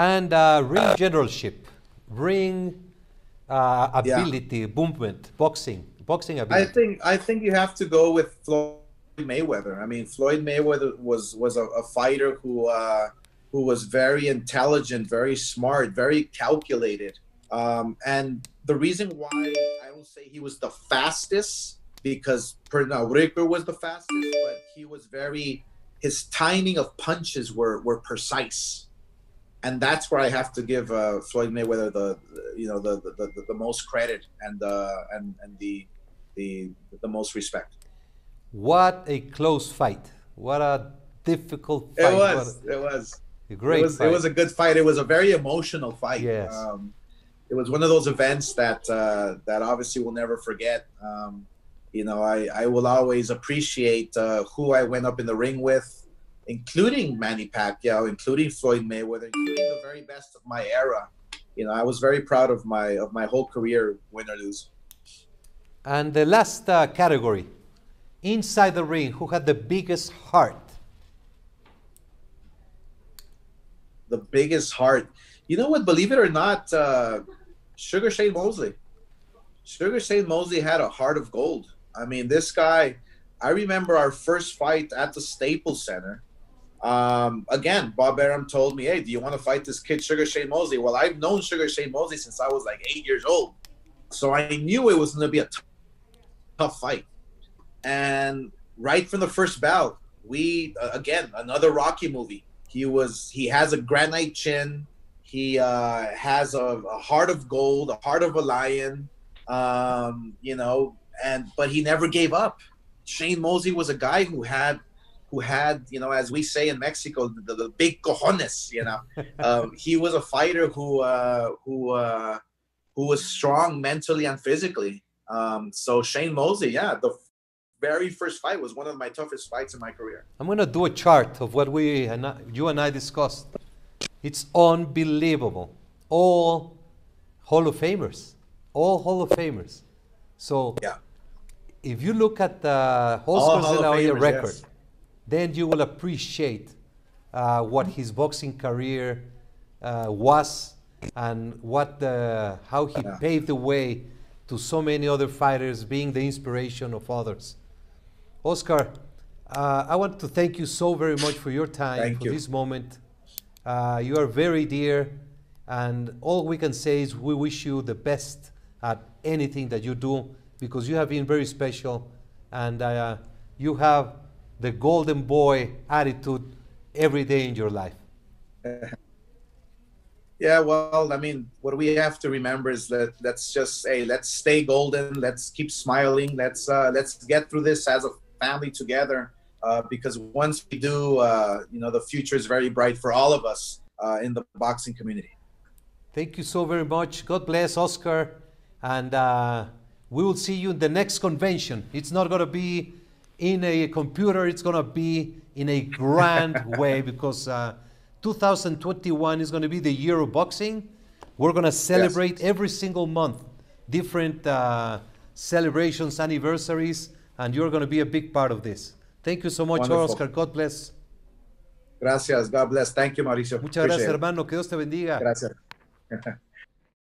And uh, ring generalship, ring uh, ability, movement, boxing, boxing ability. I think I think you have to go with Floyd Mayweather. I mean, Floyd Mayweather was was a, a fighter who uh, who was very intelligent, very smart, very calculated. Um, and the reason why I don't say he was the fastest because Pernell Whitaker was the fastest, but he was very his timing of punches were were precise and that's where I have to give uh, Floyd Mayweather the, you know the the, the, the most credit and uh, and and the the the most respect. What a close fight! What a difficult fight! It was. A, it was. A great. It was, fight. it was a good fight. It was a very emotional fight. Yes. Um, it was one of those events that uh, that obviously we'll never forget. Um, you know, I, I will always appreciate uh, who I went up in the ring with including Manny Pacquiao, including Floyd Mayweather, including the very best of my era. You know, I was very proud of my of my whole career, win or lose. And the last uh, category, inside the ring, who had the biggest heart? The biggest heart. You know what? Believe it or not, uh, Sugar Shane Mosley. Sugar Shane Mosley had a heart of gold. I mean, this guy. I remember our first fight at the Staples Center um, again, Bob Arum told me, "Hey, do you want to fight this kid, Sugar Shane Mosley?" Well, I've known Sugar Shane Mosley since I was like eight years old, so I knew it was going to be a t- tough fight. And right from the first bout, we uh, again another Rocky movie. He was he has a granite chin. He uh, has a, a heart of gold, a heart of a lion. Um, you know, and but he never gave up. Shane Mosley was a guy who had who had, you know, as we say in Mexico, the, the big cojones. You know, um, he was a fighter who uh, who uh, who was strong mentally and physically. Um, so Shane Mosley, yeah, the very first fight was one of my toughest fights in my career. I'm gonna do a chart of what we and I, you and I discussed. It's unbelievable. All Hall of Famers, all Hall of Famers. So yeah. if you look at the De La Hoya record, yes then you will appreciate uh, what his boxing career uh, was and what the, how he paved the way to so many other fighters, being the inspiration of others. Oscar, uh, I want to thank you so very much for your time, thank for you. this moment. Uh, you are very dear, and all we can say is we wish you the best at anything that you do because you have been very special and uh, you have the golden boy attitude every day in your life? Yeah, well, I mean, what we have to remember is that let's just say, let's stay golden. Let's keep smiling. Let's uh, let's get through this as a family together. Uh, because once we do, uh, you know, the future is very bright for all of us uh, in the boxing community. Thank you so very much. God bless Oscar, and uh, we will see you in the next convention. It's not going to be in a computer, it's going to be in a grand way because uh, 2021 is going to be the year of boxing. We're going to celebrate yes. every single month different uh, celebrations, anniversaries, and you're going to be a big part of this. Thank you so much, Wonderful. Oscar. God bless. Gracias. God bless. Thank you, Mauricio. Muchas Appreciate gracias, hermano. Que Dios te bendiga. Gracias.